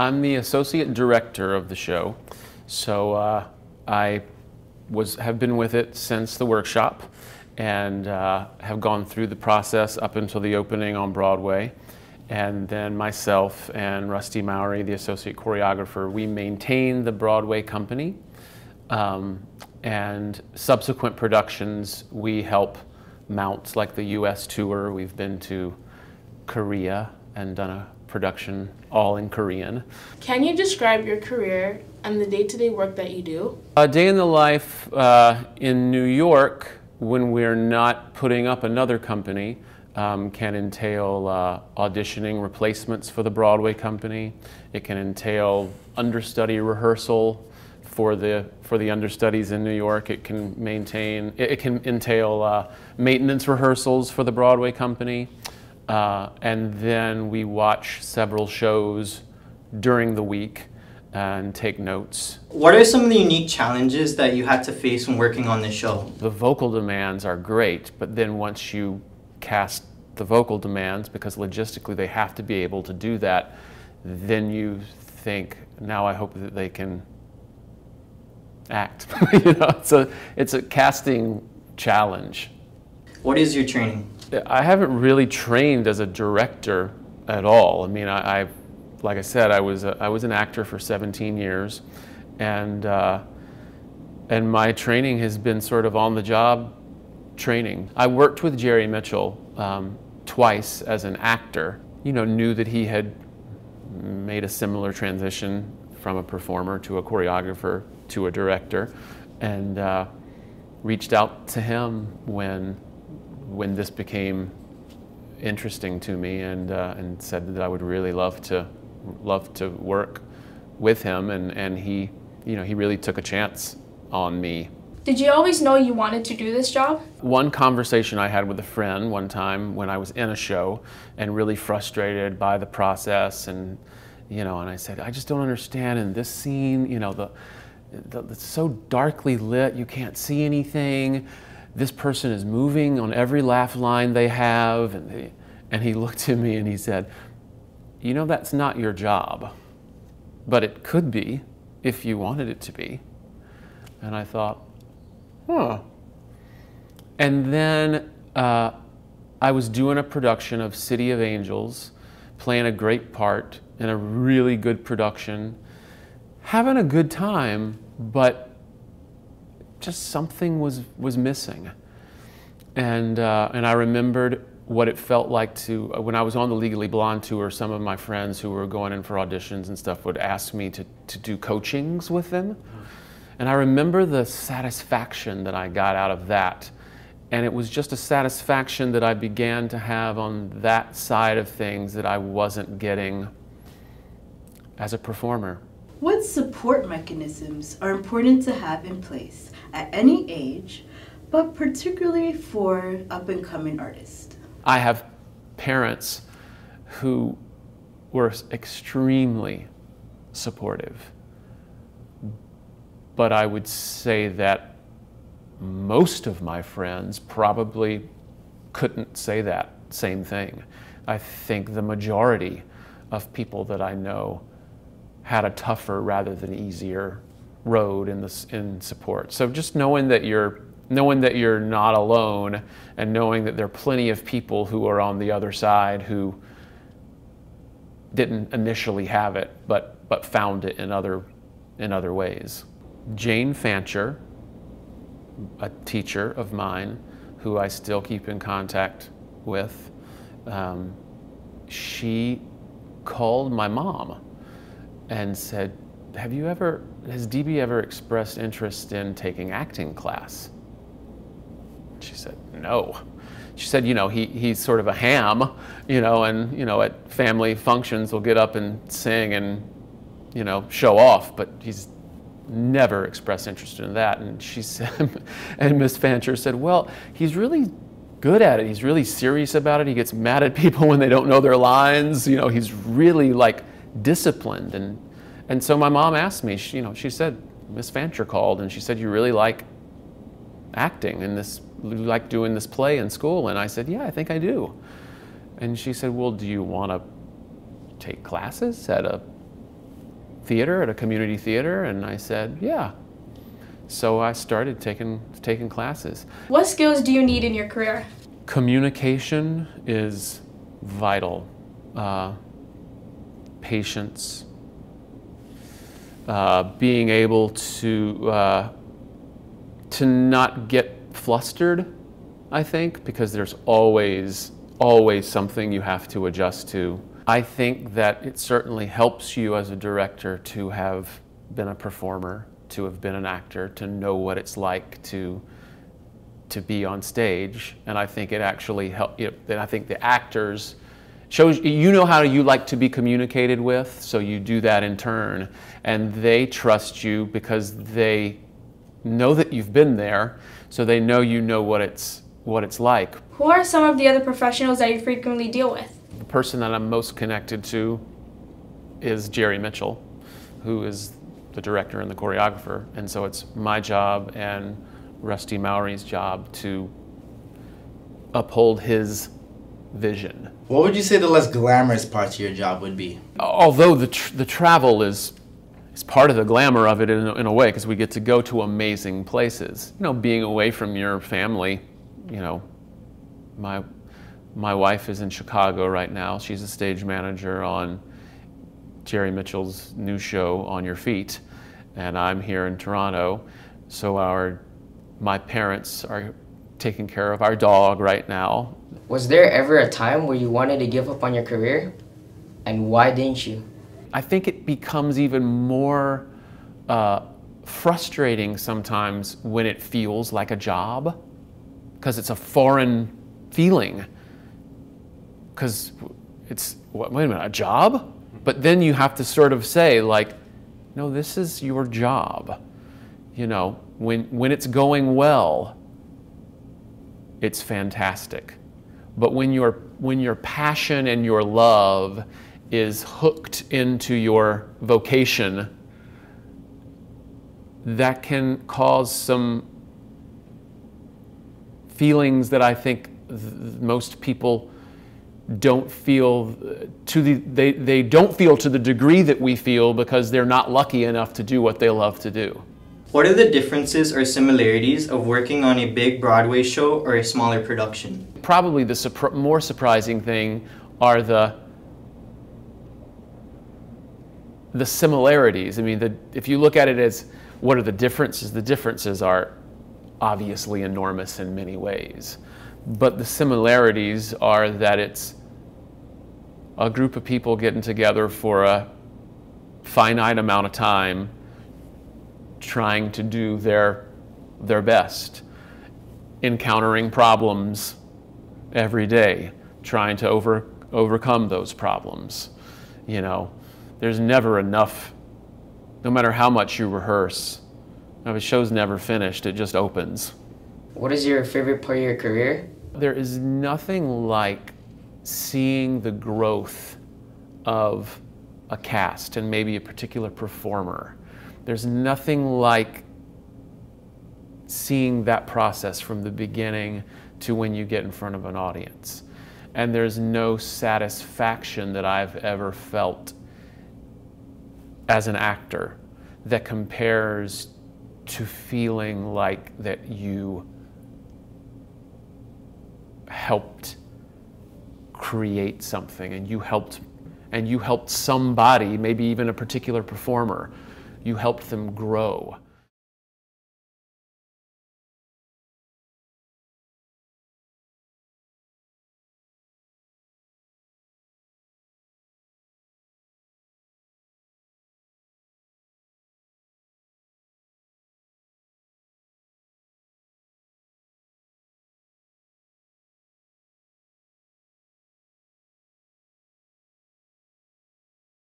I'm the associate director of the show, so uh, I was have been with it since the workshop, and uh, have gone through the process up until the opening on Broadway. And then myself and Rusty Mowery, the associate choreographer, we maintain the Broadway company. Um, and subsequent productions, we help mount, like the US tour. We've been to Korea and done a production all in Korean. Can you describe your career and the day to day work that you do? A day in the life uh, in New York when we're not putting up another company um, can entail uh, auditioning replacements for the Broadway company. It can entail understudy rehearsal for the for the understudies in New York. It can maintain. It, it can entail uh, maintenance rehearsals for the Broadway company. Uh, and then we watch several shows during the week and take notes. What are some of the unique challenges that you had to face when working on this show? The vocal demands are great, but then once you cast the vocal demands, because logistically they have to be able to do that, then you think, now I hope that they can act. you know, it's a, it's a casting challenge. What is your training? I haven't really trained as a director at all. I mean, I, I like I said, I was a, I was an actor for 17 years, and uh, and my training has been sort of on the job training. I worked with Jerry Mitchell um, twice as an actor. You know, knew that he had made a similar transition from a performer to a choreographer to a director, and uh, reached out to him when when this became interesting to me and, uh, and said that I would really love to, love to work with him and, and he, you know, he really took a chance on me. Did you always know you wanted to do this job? One conversation I had with a friend one time when I was in a show and really frustrated by the process and, you know, and I said, I just don't understand in this scene, you know, the, the it's so darkly lit, you can't see anything this person is moving on every laugh line they have. And, and he looked at me and he said, You know, that's not your job, but it could be if you wanted it to be. And I thought, Huh. And then uh, I was doing a production of City of Angels, playing a great part in a really good production, having a good time, but just something was, was missing. And, uh, and I remembered what it felt like to, uh, when I was on the Legally Blonde tour, some of my friends who were going in for auditions and stuff would ask me to, to do coachings with them. And I remember the satisfaction that I got out of that. And it was just a satisfaction that I began to have on that side of things that I wasn't getting as a performer. What support mechanisms are important to have in place at any age, but particularly for up and coming artists? I have parents who were extremely supportive, but I would say that most of my friends probably couldn't say that same thing. I think the majority of people that I know had a tougher rather than easier road in this in support. So just knowing that you're knowing that you're not alone and knowing that there are plenty of people who are on the other side who didn't initially have it but but found it in other in other ways. Jane Fancher, a teacher of mine who I still keep in contact with, um, she called my mom and said, have you ever, has DB ever expressed interest in taking acting class? She said, no. She said, you know, he, he's sort of a ham, you know, and, you know, at family functions will get up and sing and, you know, show off, but he's never expressed interest in that. And she said, and Miss Fancher said, well, he's really good at it. He's really serious about it. He gets mad at people when they don't know their lines. You know, he's really like disciplined. And, and so my mom asked me, she, you know, she said, Miss Fancher called and she said, you really like acting and this, you like doing this play in school? And I said, yeah, I think I do. And she said, well, do you want to take classes at a theater at a community theater? And I said, yeah. So I started taking, taking classes. What skills do you need in your career? Communication is vital. Uh, patience, uh, being able to uh, to not get flustered, I think, because there's always always something you have to adjust to. I think that it certainly helps you as a director to have been a performer, to have been an actor, to know what it's like to to be on stage, and I think it actually help. You know, I think the actors shows you know how you like to be communicated with, so you do that in turn, and they trust you because they know that you've been there, so they know you know what it's what it's like. Who are some of the other professionals that you frequently deal with? The person that I'm most connected to is Jerry Mitchell, who is the director and the choreographer, and so it's my job and Rusty Mowery's job to uphold his vision. What would you say the less glamorous parts of your job would be? Although the, tr the travel is, is part of the glamour of it in a, in a way, because we get to go to amazing places. You know, being away from your family, you know, my, my wife is in Chicago right now. She's a stage manager on Jerry Mitchell's new show, On Your Feet, and I'm here in Toronto. So our, my parents are taking care of our dog right now. Was there ever a time where you wanted to give up on your career? And why didn't you? I think it becomes even more uh, frustrating sometimes when it feels like a job because it's a foreign feeling. Because it's, wait a minute, a job? But then you have to sort of say, like, no, this is your job. You know, when, when it's going well, it's fantastic. But when your, when your passion and your love is hooked into your vocation, that can cause some feelings that I think most people don't feel to the they, they don't feel to the degree that we feel because they're not lucky enough to do what they love to do. What are the differences or similarities of working on a big Broadway show or a smaller production? Probably the surpri more surprising thing are the the similarities. I mean, the, if you look at it as what are the differences, the differences are obviously enormous in many ways. But the similarities are that it's a group of people getting together for a finite amount of time trying to do their, their best, encountering problems every day, trying to over, overcome those problems. You know, there's never enough, no matter how much you rehearse. If a show's never finished, it just opens. What is your favorite part of your career? There is nothing like seeing the growth of a cast and maybe a particular performer there's nothing like seeing that process from the beginning to when you get in front of an audience. And there's no satisfaction that I've ever felt as an actor that compares to feeling like that you helped create something and you helped and you helped somebody, maybe even a particular performer, you helped them grow.